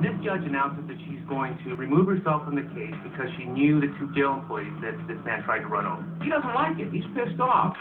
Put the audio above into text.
This judge announces that she's going to remove herself from the case because she knew the two jail employees that this man tried to run over. He doesn't like it. He's pissed off.